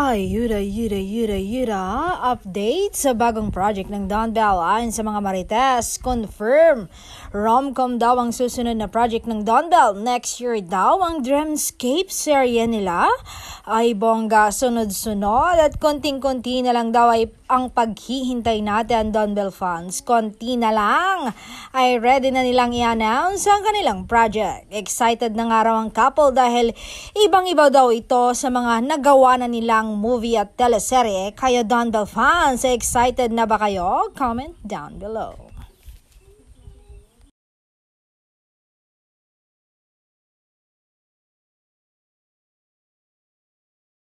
Ay, yura, yura, yura, yura. Update sa bagong project ng Don Bell ayon sa mga marites. Confirm. Romcom daw ang susunod na project ng Don Bell. Next year daw ang Dreamscape serye nila. Ay bongga sunod-sunod at konting-konti na lang daw ay ang paghihintay natin Don Bell fans. Konti na lang ay ready na nilang i-announce ang kanilang project. Excited na nga raw ang couple dahil ibang-iba daw ito sa mga nagawa na nila nilang movie at teleserye. Kaya Don Bell fans, excited na ba kayo? Comment down below.